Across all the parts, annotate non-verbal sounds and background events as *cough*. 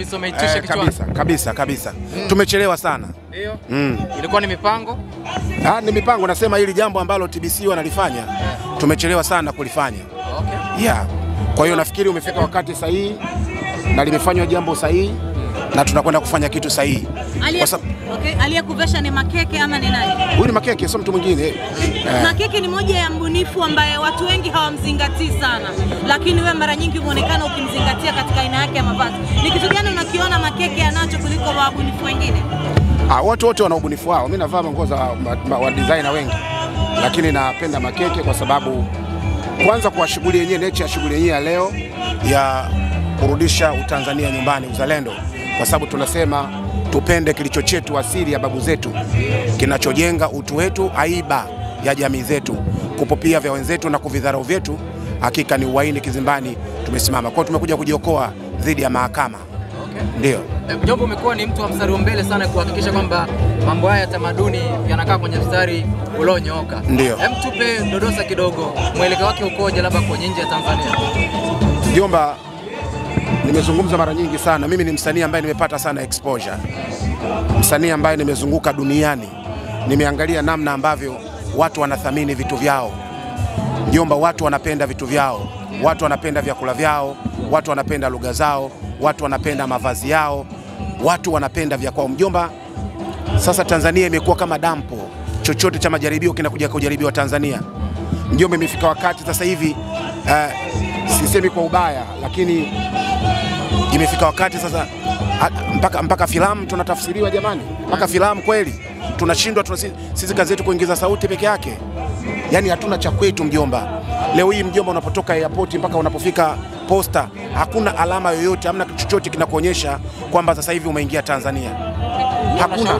Eh, kabisa kabisa kabisa kabisa, tumechelewa sana. Ndio. Mm. Ilikuwa ni mipango. Ah, ni mipango, nasema hili jambo ambalo TBC wanalifanya tumechelewa sana kulifanya. Okay. Yeah. Kwa hiyo nafikiri umefika wakati sahihi na limefanywa jambo sahihi na tunakwenda kufanya kitu sahihi. Aliyekuvesha okay, ni Makeke ama ni nani? huyu ni Makeke, sio mtu mwingine. Eh, Makeke ni moja ya mbunifu ambaye watu wengi hawamzingatii sana, lakini wewe mara nyingi umeonekana ukimzingatia katika aina yake ya mavazi. Ni kitu gani unakiona Makeke anacho kuliko wabunifu wengine? ah, watu wote wana ubunifu wao. Mimi navaa nguo za wa designer wengi, lakini napenda Makeke kwa sababu kwanza kwa shughuli yenyewe, nature ya shughuli yenyewe ya leo ya kurudisha Utanzania nyumbani, uzalendo, kwa sababu tunasema tupende kilicho chetu, asili ya babu zetu, kinachojenga utu wetu, aiba ya jamii zetu, kupopia vya wenzetu na kuvidharau vyetu, hakika ni uhaini kizimbani. Tumesimama Kwao tumekuja kujiokoa dhidi ya mahakama. Okay. Ndio Eh, Mjomba, umekuwa ni mtu wa mstari wa mbele sana kuhakikisha kwamba mambo haya ya tamaduni yanakaa kwenye mstari ulionyooka. Ndio. Hem, tupe dodosa kidogo, mwelekeo wake ukoje, labda kwenye nje ya Tanzania? Mjomba, nimezungumza mara nyingi sana. Mimi ni msanii ambaye nimepata sana exposure, msanii ambaye nimezunguka duniani, nimeangalia namna ambavyo watu wanathamini vitu vyao. Mjomba, watu wanapenda vitu vyao, watu wanapenda vyakula vyao, watu wanapenda lugha zao, watu wanapenda mavazi yao, watu wanapenda vya kwao. Mjomba, sasa Tanzania imekuwa kama dampo, chochote cha majaribio kinakuja kujaribiwa Tanzania. Mjomba, imefika wakati sasa hivi uh, sisemi kwa ubaya, lakini imefika wakati sasa a- mpaka, mpaka filamu tunatafsiriwa jamani, mpaka filamu kweli tunashindwa tuna, sisi kazi yetu kuingiza sauti peke yake, yani hatuna cha kwetu mjomba. Leo hii mjomba, unapotoka airport mpaka unapofika posta, hakuna alama yoyote, hamna kitu chochote kinakuonyesha kwamba sasa hivi umeingia Tanzania. Hakuna.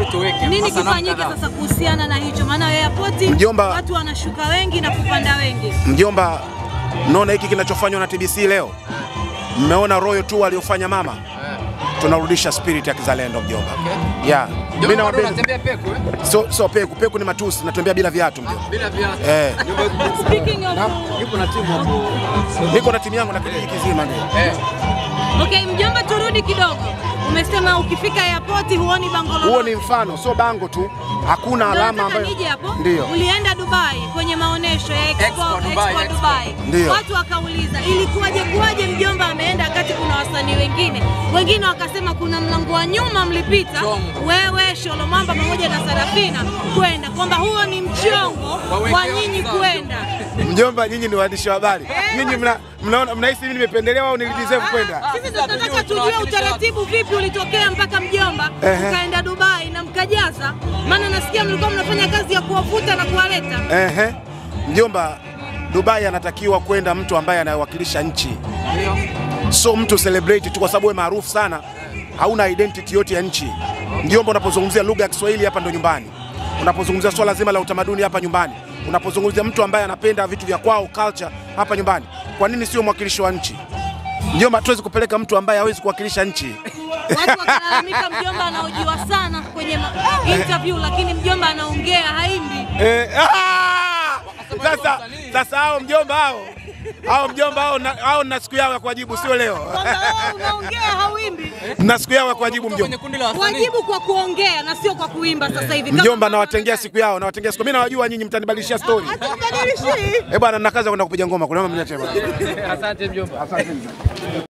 Nini kifanyike sasa kuhusiana na hicho? Maana airport Mjomba- watu wanashuka wengi na kupanda wengi. Mjomba, mnaona hiki kinachofanywa na TBC leo, mmeona royo tu waliofanya mama, tunarudisha spirit ya kizalendo mjomba. Okay. Yeah. Mimi na nawapenda. unatembea peku eh? So, so peku peku ni matusi, natembea bila viatu mjomba. Bila viatu. Eh, Speaking of Yupo na timu hapo. niko na timu yangu na kijiji kizima ndio. Eh. Okay, mjomba, turudi kidogo. Umesema ukifika airport huoni bango lolote. Huo ni mfano, sio bango tu, hakuna alama ambayo nije hapo. ndio Ulienda Dubai kwenye maonesho ya Expo, Expo Expo Dubai, Dubai, Expo. Ndio. Watu wakauliza ilikuwaje kuwaje mjomba ameenda wakati kuna wasanii wengine. Wengine wakasema kuna mlango wa nyuma mlipita Chongo. wewe Sholomamba pamoja na Sarafina kwenda kwamba huo ni mchongo wa nyinyi kwenda. Mjomba, nyinyi ni waandishi wa habari, nyinyi mna mnaona mnahisi mimi nimependelewa au nilideserve kwenda? Sisi tunataka tujue utaratibu vipi ulitokea mpaka mjomba ukaenda Dubai na mkajaza, maana nasikia mlikuwa mnafanya kazi ya kuwavuta na kuwaleta. Ehe. Mjomba, Dubai anatakiwa kwenda mtu ambaye anawakilisha nchi, so mtu celebrate tu kwa sababu wewe maarufu sana, hauna identity yote ya nchi. Mjomba, unapozungumzia lugha ya Kiswahili hapa ndo nyumbani, unapozungumzia swala zima la utamaduni hapa nyumbani, unapozungumzia mtu ambaye anapenda vitu vya kwao culture hapa nyumbani, kwa nini sio mwakilishi wa nchi? Mjomba, hatuwezi kupeleka mtu ambaye hawezi kuwakilisha nchi. Watu wakilalamika mjomba anaojiwa sana kwenye interview, lakini mjomba anaongea haimbi. Eh, ah! Sasa sasa hao mjomba hao *laughs* hao mjomba au na- au na siku yao ya kuwajibu, sio leo. Unaongea hawimbi *laughs* Na siku yao ya kuwajibu mjomba. Kuwajibu. Wajibu kwa kuongea na sio kwa kuimba sasa hivi. Mjomba nawatengea siku yao, nawatengea siku. Mimi nawajua nyinyi mtanibadilishia story. Mbadilishi. Eh bwana, nina kazi ya kwenda kupiga ngoma. kule, mama mniache bwana. Asante mjomba.